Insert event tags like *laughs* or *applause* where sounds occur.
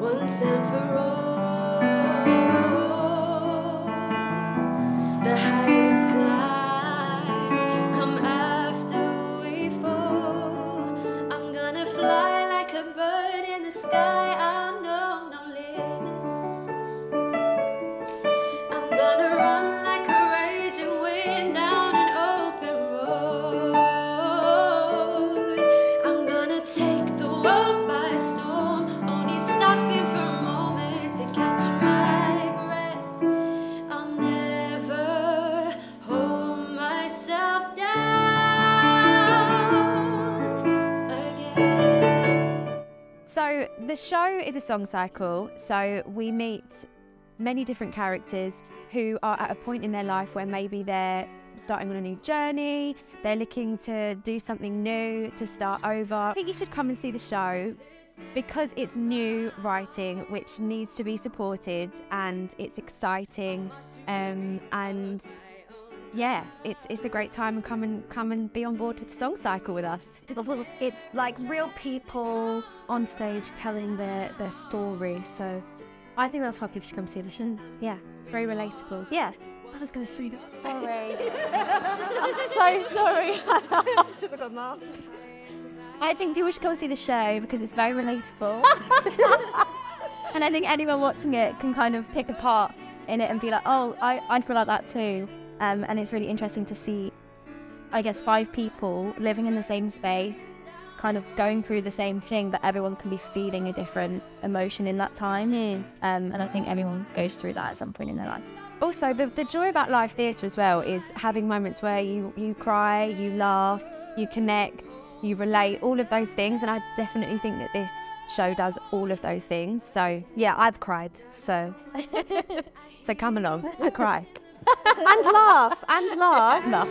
once and for all. The show is a song cycle. So we meet many different characters who are at a point in their life where maybe they're starting on a new journey, they're looking to do something new, to start over. I think you should come and see the show because it's new writing which needs to be supported and it's exciting um, and yeah, it's it's a great time and come and come and be on board with the song cycle with us. It's like real people on stage telling their, their story. So I think that's why people should come see the show. Yeah. It's very relatable. Yeah. I was going to say that. Sorry. *laughs* I'm so sorry. *laughs* should have got masked. I think people should come and see the show because it's very relatable. *laughs* and I think anyone watching it can kind of pick a part in it and be like, oh, I, I feel like that too. Um, and it's really interesting to see, I guess, five people living in the same space, kind of going through the same thing, but everyone can be feeling a different emotion in that time. Um, and I think everyone goes through that at some point in their life. Also, the, the joy about live theatre as well is having moments where you, you cry, you laugh, you connect, you relate, all of those things. And I definitely think that this show does all of those things. So, Yeah, I've cried. So. *laughs* so come along, cry. *laughs* and laugh. And laugh. laugh.